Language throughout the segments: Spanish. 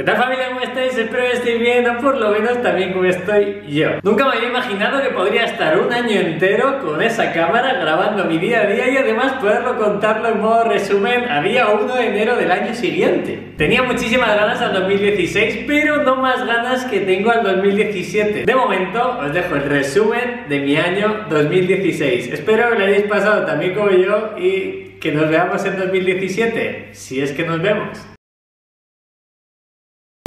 ¿Qué tal familia? ¿Cómo estáis? Espero que estéis bien o por lo menos también como estoy yo. Nunca me había imaginado que podría estar un año entero con esa cámara grabando mi día a día y además poderlo contarlo en modo resumen a día 1 de enero del año siguiente. Tenía muchísimas ganas al 2016, pero no más ganas que tengo al 2017. De momento os dejo el resumen de mi año 2016. Espero que lo hayáis pasado también como yo y que nos veamos en 2017, si es que nos vemos.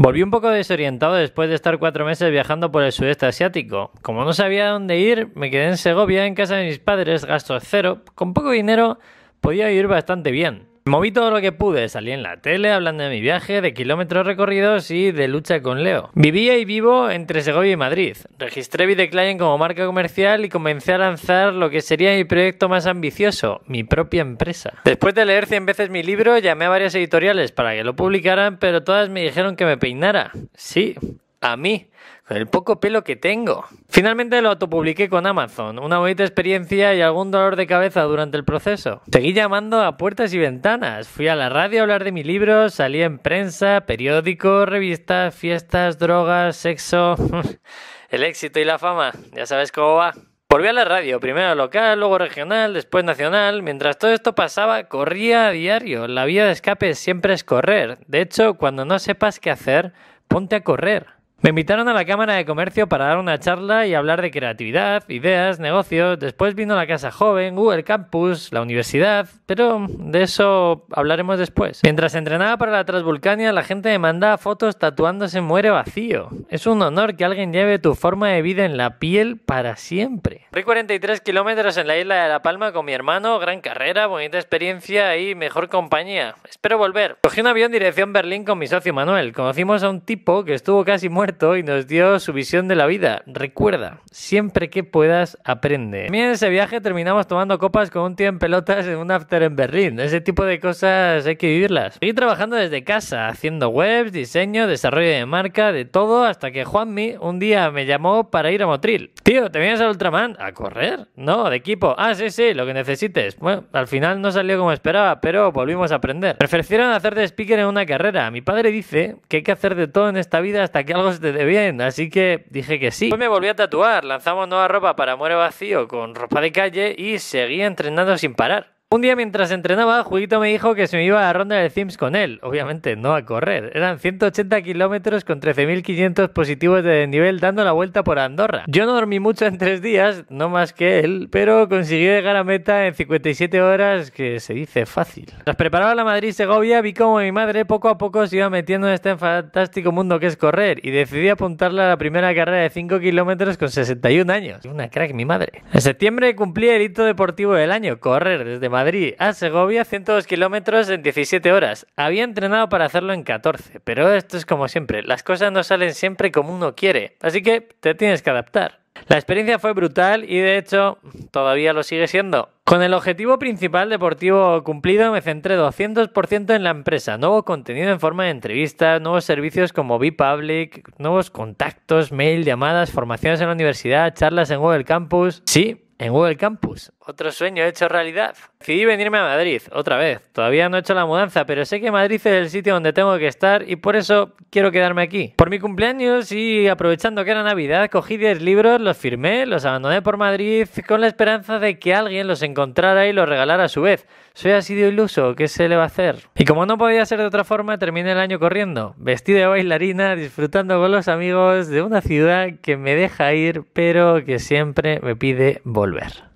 Volví un poco desorientado después de estar cuatro meses viajando por el sudeste asiático. Como no sabía dónde ir, me quedé en Segovia, en casa de mis padres, gastos cero. Con poco dinero podía ir bastante bien. Moví todo lo que pude, salí en la tele hablando de mi viaje, de kilómetros recorridos y de lucha con Leo. Vivía y vivo entre Segovia y Madrid. Registré Videclient como marca comercial y comencé a lanzar lo que sería mi proyecto más ambicioso, mi propia empresa. Después de leer 100 veces mi libro, llamé a varias editoriales para que lo publicaran, pero todas me dijeron que me peinara. Sí, a mí con el poco pelo que tengo. Finalmente lo autopubliqué con Amazon, una bonita experiencia y algún dolor de cabeza durante el proceso. Seguí llamando a puertas y ventanas, fui a la radio a hablar de mi libro, salí en prensa, periódicos, revistas, fiestas, drogas, sexo, el éxito y la fama, ya sabes cómo va. Volví a la radio, primero local, luego regional, después nacional. Mientras todo esto pasaba, corría a diario. La vía de escape siempre es correr. De hecho, cuando no sepas qué hacer, ponte a correr. Me invitaron a la Cámara de Comercio para dar una charla y hablar de creatividad, ideas, negocios. Después vino la Casa Joven, Google Campus, la universidad, pero de eso hablaremos después. Mientras entrenaba para la Transvulcania, la gente me mandaba fotos tatuándose Muere Vacío. Es un honor que alguien lleve tu forma de vida en la piel para siempre. Fui 43 kilómetros en la isla de La Palma con mi hermano, gran carrera, bonita experiencia y mejor compañía. Espero volver. Cogí un avión dirección Berlín con mi socio Manuel. Conocimos a un tipo que estuvo casi muerto y nos dio su visión de la vida. Recuerda, siempre que puedas, aprende. También en ese viaje terminamos tomando copas con un tío en pelotas en un after en Berlín. Ese tipo de cosas hay que vivirlas. Seguí trabajando desde casa, haciendo webs, diseño, desarrollo de marca, de todo, hasta que Juanmi un día me llamó para ir a Motril. Tío, ¿te vienes al Ultraman? ¿A correr? No, de equipo. Ah, sí, sí, lo que necesites. Bueno, al final no salió como esperaba, pero volvimos a aprender. Me ofrecieron hacer de speaker en una carrera. Mi padre dice que hay que hacer de todo en esta vida hasta que algo se de bien, así que dije que sí. Después me volví a tatuar, lanzamos nueva ropa para Muere Vacío con ropa de calle y seguía entrenando sin parar. Un día mientras entrenaba, Juguito me dijo que se me iba a la ronda de Sims con él. Obviamente no a correr. Eran 180 kilómetros con 13.500 positivos de nivel dando la vuelta por Andorra. Yo no dormí mucho en tres días, no más que él, pero conseguí llegar a meta en 57 horas, que se dice fácil. Tras preparar la Madrid-Segovia, vi como mi madre poco a poco se iba metiendo en este fantástico mundo que es correr y decidí apuntarla a la primera carrera de 5 kilómetros con 61 años. Una crack mi madre. En septiembre cumplí el hito deportivo del año, correr desde Madrid Madrid a Segovia 102 kilómetros en 17 horas. Había entrenado para hacerlo en 14, pero esto es como siempre, las cosas no salen siempre como uno quiere, así que te tienes que adaptar. La experiencia fue brutal y de hecho todavía lo sigue siendo. Con el objetivo principal deportivo cumplido me centré 200% en la empresa, nuevo contenido en forma de entrevistas, nuevos servicios como B-Public, nuevos contactos, mail, llamadas, formaciones en la universidad, charlas en Google Campus. Sí, en Google Campus. Otro sueño hecho realidad. Decidí venirme a Madrid, otra vez. Todavía no he hecho la mudanza, pero sé que Madrid es el sitio donde tengo que estar y por eso quiero quedarme aquí. Por mi cumpleaños y aprovechando que era Navidad, cogí 10 libros, los firmé, los abandoné por Madrid con la esperanza de que alguien los encontrara y los regalara a su vez. Soy así de iluso, ¿qué se le va a hacer? Y como no podía ser de otra forma, terminé el año corriendo, vestido de bailarina, disfrutando con los amigos de una ciudad que me deja ir, pero que siempre me pide volver.